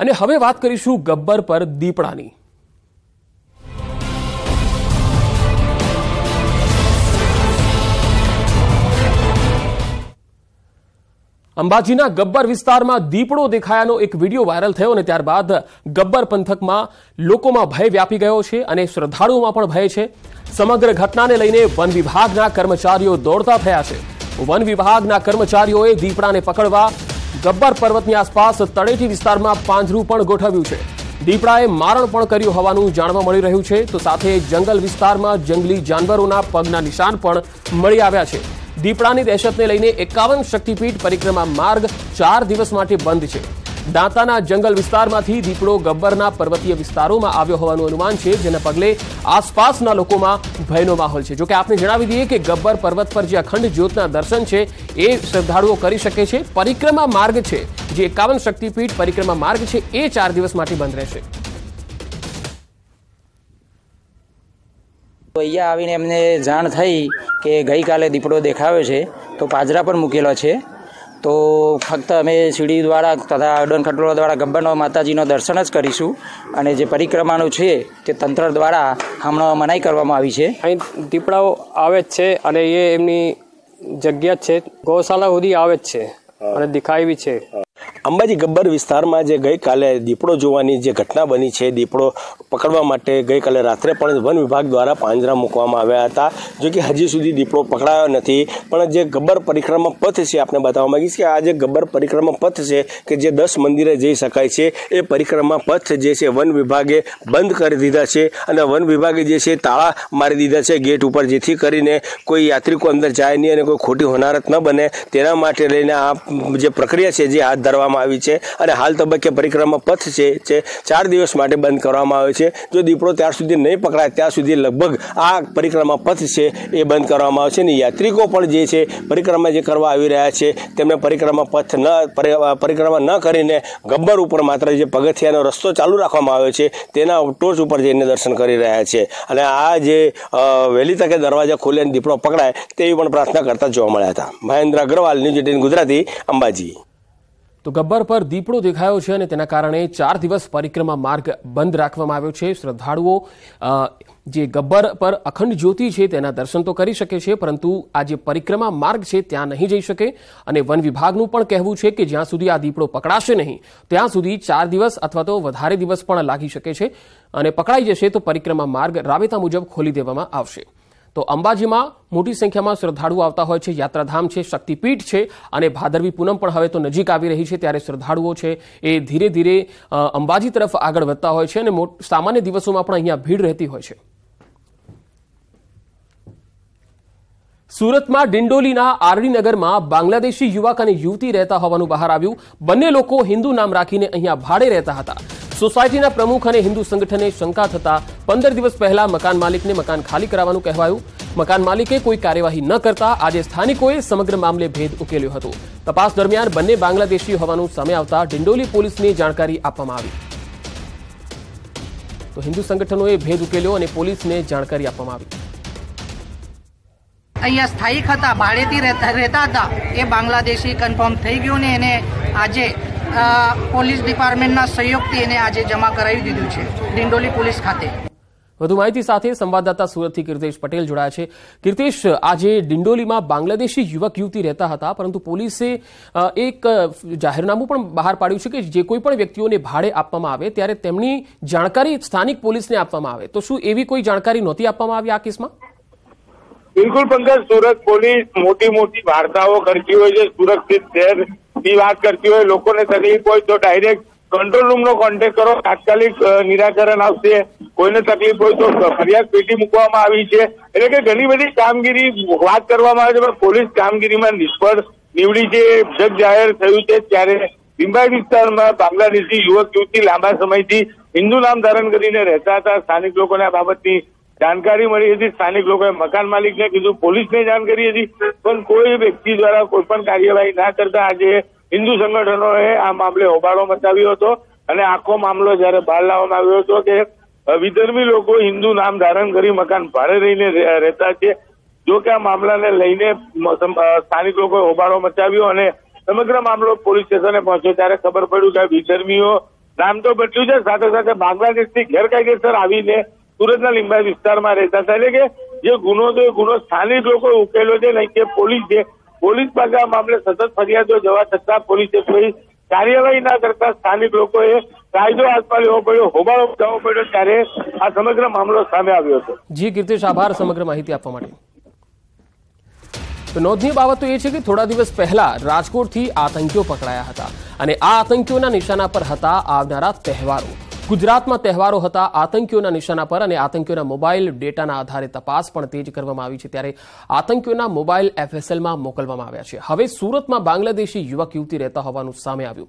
અને હવે વાત કરીશું ગબ્બર પર દીપડાની. અંબાજીના ગબ્બર વિસ્તારમાં દીપડો દેખાયાનો એક વીડિયો વાયરલ થયો અને ત્યારબાદ ગબ્બર પંથકમાં લોકોમાં ભય વ્યાપી ગયો છે અને શ્રદ્ધાળુઓમાં પણ ભય છે. સમગ્ર ઘટનાને લઈને વન વિભાગના કર્મચારીઓ દોડતા થયા છે. વન વિભાગના કર્મચારીઓએ દીપડાને પકડવા ગબ્બર પર્વતની આસપાસ તળેટી વિસ્તારમાં પાંજરું પણ ગોઠવ્યું છે. દીપડાએ મારણ પણ કર્યું હોવાનું જાણવા મળી રહ્યું છે. તો સાથે જંગલ વિસ્તારમાં જંગલી જાનવરોના પગના નિશાન પણ મળી આવ્યા છે. દીપડાની દહેશતને લઈને એકાવન શક્તિપીઠ પરિક્રમા માર્ગ ચાર દિવસ માટે બંધ છે. દાંતાના જંગલ વિસ્તારમાંથી દીપડો ગબ્બરના પર્વતીય વિસ્તારોમાં આવ્યો હોવાનું અનુમાન છે, જેના પગલે આસપાસના લોકોમાં ભયનો માહોલ છે. જોકે આપને જણાવી દઈએ કે ગબ્બર પર્વત પર જે અખંડ જ્યોતના દર્શન છે, એ શ્રદ્ધાળુઓ કરી શકે છે. પરિક્રમા માર્ગ છે, જે એકાવન શક્તિપીઠ પરિક્રમા માર્ગ છે, એ ચાર દિવસ માટે બંધ રહેશે. અહીંયા આવીને એમને જાણ થઈ કે ગઈકાલે દીપડો દેખાયો છે, તો પાજરા પર મૂકેલો છે. તો ફક્ત અમે સીડી દ્વારા તથા અડન ખટોળા દ્વારા ગબ્બરનો માતાજીનો દર્શન જ કરીશું અને જે પરિક્રમાનું છે તે તંત્ર દ્વારા હમણાં મનાઈ કરવામાં આવી છે. અહીં દીપડાઓ આવે જ છે અને એ એમની જગ્યા છે. ગૌશાળા સુધી આવે જ છે અને દેખાય બી છે. અંબાજી ગબ્બર વિસ્તારમાં જે ગઈકાલે દીપડો જોવાની જે ઘટના બની છે, દીપડો પકડવા માટે ગઈકાલે રાત્રે પણ વન વિભાગ દ્વારા પાંજરા મૂકવામાં આવ્યા હતા. જો કે હજી સુધી દીપડો પકડાયો નથી. પણ જે ગબ્બર પરિક્રમા પથ છે આપણે બતાવવા માંગીશ કે આ જે ગબ્બર પરિક્રમા પથ છે કે જે દસ મંદિરે જઈ શકાય છે, એ પરિક્રમા પથ જે છે વન વિભાગે બંધ કરી દીધા છે અને વન વિભાગે જે છે તાળા મારી દીધા છે ગેટ ઉપર, જેથી કરીને કોઈ યાત્રિકો અંદર જાય નહીં અને કોઈ ખોટી હોનારત ન બને. તેના માટે લઈને આ જે પ્રક્રિયા છે, જે હાથ ધરવામાં આવી છે અને હાલ તબક્કે પરિક્રમા પથ છે જે ચાર દિવસ માટે બંધ કરવામાં આવે છે. જો દીપડો ત્યાર સુધી નહીં પકડાય, ત્યાં સુધી લગભગ આ પરિક્રમા પથ છે એ બંધ કરવામાં આવશે. અને યાત્રિકો પણ જે છે પરિક્રમા જે કરવા આવી રહ્યા છે, તેમને પરિક્રમા પથ ન પરિક્રમા ન કરીને ગબ્બર ઉપર માત્ર જે પગથિયાનો રસ્તો ચાલુ રાખવામાં આવ્યો છે, તેના ટોચ ઉપર જઈને દર્શન કરી રહ્યા છે. અને આ જે વહેલી તકે દરવાજા ખોલે દીપડો પકડાય, તેવી પણ પ્રાર્થના કરતા જોવા મળ્યા હતા. Mahendra Agrawal, news eighteen Gujarati, Ambaji. તો ગબ્બર પર દીપડો દેખાયો છે અને તેના કારણે ચાર દિવસ પરિક્રમા માર્ગ બંધ રાખવામાં આવ્યો છે. શ્રદ્ધાળુઓ જે ગબ્બર પર અખંડ જ્યોતિ છે તેના દર્શન તો કરી શકે છે, પરંતુ આ જે પરિક્રમા માર્ગ છે ત્યાં નહીં જઈ શકે. અને વન વિભાગનું પણ કહેવું છે કે જ્યાં સુધી આ દીપડો પકડાશે નહીં, ત્યાં સુધી ચાર દિવસ અથવા તો વધારે દિવસ પણ લાગી શકે છે. અને પકડાઈ જશે તો પરિક્રમા માર્ગ રાબેતા મુજબ ખોલી દેવામાં આવશે. તો અંબાજીમાં મોટી સંખ્યામાં શ્રદ્ધાળુઓ આવતા હોય છે. યાત્રાધામ છે, શક્તિપીઠ છે અને ભાદરવી પૂનમ પણ હવે તો નજીક આવી રહી છે ત્યારે શ્રદ્ધાળુઓ છે એ ધીરે ધીરે અંબાજી તરફ આગળ વધતા હોય છે અને સામાન્ય દિવસોમાં પણ અહીંયા ભીડ રહેતી હોય છે. સુરતમાં ડિંડોલીના આરડીનગરમાં બાંગ્લાદેશી યુવક અને યુવતી રહેતા હોવાનું બહાર આવ્યું. બંને લોકો હિન્દુ નામ રાખીને અહીંયા ભાડે રહેતા હતા. સોસાયટીના પ્રમુખ અને હિન્દુ સંગઠને શંકા થતા પંદર દિવસ પહેલા મકાન માલિકને મકાન ખાલી કરાવવાનું કહેવાયું. મકાન માલિકે કોઈ કાર્યવાહી ન કરતા આજે સ્થાનિકોએ સમગ્ર મામલે ભેદ ઉકેલ્યો હતો. તપાસ દરમિયાન બંને બાંગ્લાદેશી હોવાનું સામે આવતા ડિંડોલી પોલીસને જાણકારી આપવામાં આવી. તો હિન્દુ સંગઠનોએ ભેદ ઉકેલ્યો અને પોલીસને જાણકારી આપવામાં આવી. અહીંયા સ્થાયિક હતા ભાડેથી રહેતા હતા. એ બાંગ્લાદેશી કન્ફર્મ થઈ ગયું ને એને આજે પોલીસ ડિપાર્ટમેન્ટના સહયોગથી એને આજે જમા કરાવી દીધું છે ડિંડોલી પોલીસ ખાતે. વધુ માહિતી સાથે સંવાદદાતા સુરતથી કીર્તેશ પટેલ જોડાયા છે. કીર્તેશ આજે ડિંડોલીમાં બાંગ્લાદેશી યુવક યુવતી રહેતા હતા પરંતુ પોલીસે એક જાહેરનામું પણ બહાર પાડ્યું છે કે જે કોઈ પણ વ્યક્તિઓને ભાડે આપવામાં આવે ત્યારે તેમની જાણકારી સ્થાનિક પોલીસને આપવામાં આવે. તો શું એવી કોઈ જાણકારી નહોતી આપવામાં આવી આ કેસમાં? બિલકુલ પંકજ સુરત પોલીસ મોટી મોટી વાર્તાઓ કરતી હોય છે. સુરક્ષિત શહેર ની વાત કરતી હોય, લોકોને તકલીફ હોય તો ડાયરેક્ટ કંટ્રોલ રૂમ નો કોન્ટેક્ટ કરો. તાત્કાલિક નિરાકરણ આવશે. કોઈને તકલીફ હોય તો ફરિયાદ પેટી મૂકવામાં આવી છે. એટલે કે ઘણી બધી કામગીરી વાત કરવામાં આવે છે, પણ પોલીસ કામગીરીમાં નિષ્ફળ નીવડી છે. જગ જાહેર થયું છે ત્યારે લિંબાઈ વિસ્તારમાં બાંગ્લાદેશી યુવક યુવતી લાંબા સમયથી હિન્દુ નામ ધારણ કરીને રહેતા હતા. સ્થાનિક લોકોને આ બાબતની જાણકારી મળી હતી, સ્થાનિક લોકોએ મકાન માલિકને કીધું, પોલીસને જાણ કરી હતી, પણ કોઈ વ્યક્તિ દ્વારા કોઈ પણ કાર્યવાહી ના કરતા આજે હિન્દુ સંગઠનોએ આ મામલે હોબાળો મચાવ્યો હતો અને આખો મામલો જયારે બહાર લાવવામાં આવ્યો હતો કે વિધર્મી લોકો હિન્દુ નામ ધારણ કરી મકાન ભાડે રહીને રહેતા છે. જો કે આ મામલાને લઈને સ્થાનિક લોકોએ હોબાળો મચાવ્યો અને સમગ્ર મામલો પોલીસ સ્ટેશને પહોંચ્યો. ત્યારે ખબર પડ્યું કે વિધર્મીઓ નામ તો બદલ્યું છે સાથે સાથે બાંગ્લાદેશથી ગેરકાયદેસર આવીને સુરતના લીંબાયત વિસ્તારમાં રહેતા હતા. એટલે કે જે ગુનો છે ગુનો સ્થાનિક લોકો ઉકેલો છે, નહીં કે પોલીસ છે. પોલીસ પાસે આ મામલે સતત ફરિયાદો જવા છતાં પોલીસે કોઈ કાર્યવાહી ના કરતા સ્થાનિક લોકોએ કાયદો હાથમાં લેવો પડ્યો, હોબાળો કરવો પડ્યો, ત્યારે આ સમગ્ર મામલો સામે આવ્યો હતો. જી, કીર્તિશ, આભાર સમગ્ર માહિતી આપવા માટે. નોંધનીય બાબત તો એ છે કે થોડા દિવસ પહેલા રાજકોટથી આતંકીઓ પકડાયા હતા અને આ આતંકીઓના નિશાના પર હતા આવનારા તહેવારો. ગુજરાતમાં તહેવારો હતા, આતંકીઓના નિશાના પર અને આતંકીઓના મોબાઈલ ડેટાના આધારે તપાસ પણ તેજ કરવામાં આવી છે ત્યારે આતંકીઓના મોબાઈલ એફએસએલમાં મોકલવામાં આવ્યા છે. હવે સુરતમાં બાંગ્લાદેશી યુવક યુવતી રહેતા હોવાનું સામે આવ્યું.